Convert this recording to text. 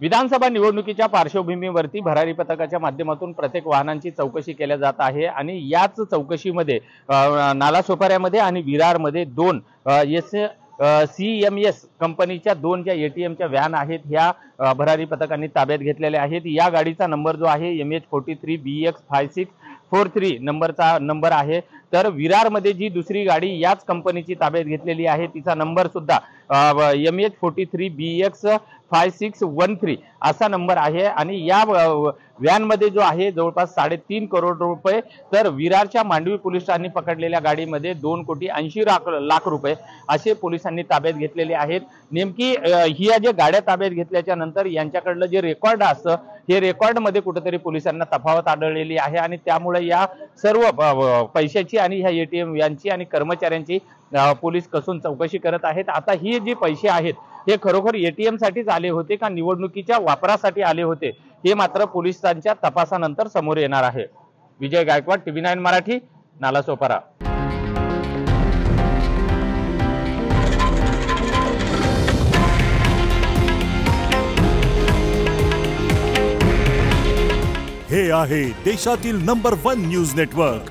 विधानसभा निवडणुकीच्या पार्श्वभूमीवरती भरारी पथकाच्या माध्यमातून प्रत्येक वाहनांची चौकशी केल्या जात आहे आणि याच चौकशीमध्ये नालासोपाऱ्यामध्ये आणि विरारमध्ये दोन एस सी एम एस कंपनीच्या दोन ज्या एटीएमच्या व्हॅन आहेत ह्या भरारी पथकांनी ताब्यात घेतलेल्या आहेत. या गाडीचा नंबर जो आहे M H forty three B X five six four three नंबरचा नंबर आहे. तर विरारमध्ये जी दुसरी गाडी याच कंपनीची ताब्यात घेतलेली आहे तिचा नंबर सुद्धा M H forty three B X five six one three असा नंबर आहे. आणि या व्हॅनमध्ये जो आहे जवळपास साडेतीन करोड रुपये तर विरारच्या मांडवी पोलिसांनी पकडलेल्या गाडीमध्ये दोन कोटी ऐंशी लाख लाख रुपये असे पोलिसांनी ताब्यात घेतलेले आहेत. नेमकी ही या ज्या गाड्या ताब्यात घेतल्याच्या नंतर यांच्याकडलं जे रेकॉर्ड असतं हे रेकॉर्डमध्ये कुठेतरी पोलिसांना तफावत आढळलेली आहे. आणि त्यामुळे या सर्व पैशाची आणि ह्या एटीएम यांची आणि कर्मचाऱ्यांची पोलीस कसून चौकशी करत आहेत. आता ही जी पैसे आहेत हे खरोखर एटीएम साठीच आले होते का निवडणुकीच्या वापरासाठी आले होते? हे मात्र पोलिसांच्या तपासानंतर समोर येणार आहे. Vijay Gaikwad TV nine Marathi Nalasopara. हे आहे देशातील नंबर वन न्यूज नेटवर्क